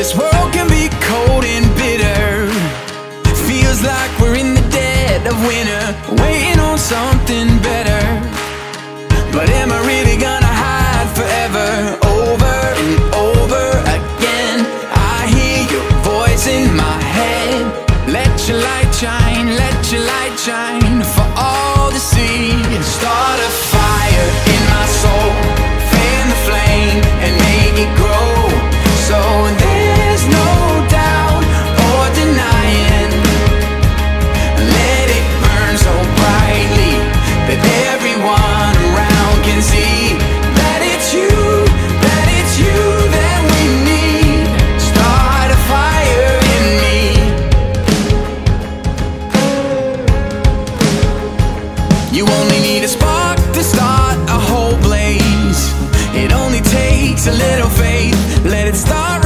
This world can be cold and bitter. Feels like we're in the dead of winter Waiting on something better. But am I really gonna hide forever? Over and over again. I hear your voice in my head. Let your light shine, let your light shine For all to see. You only need a spark to start a whole blaze. It only takes a little faith. Let it start.